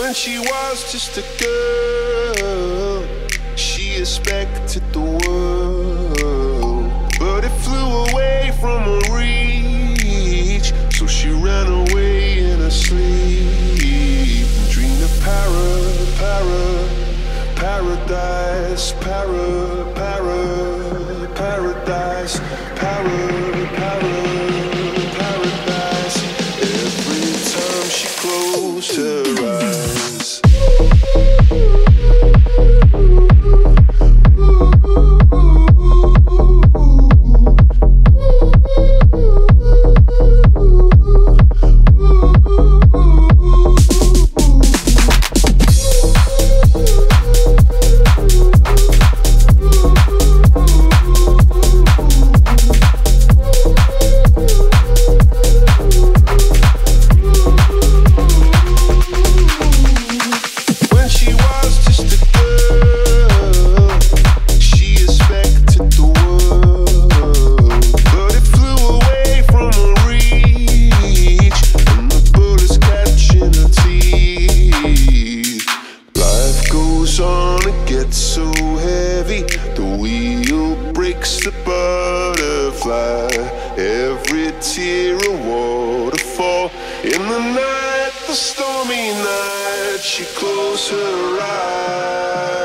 When she was just a girl, she expected the world. But it flew away from her reach, so she ran away in her sleep. And dreamed of para, para, paradise, para, para, paradise, para, closed her breaks the butterfly. Every tear a waterfall. In the night, the stormy night, she closed her eyes.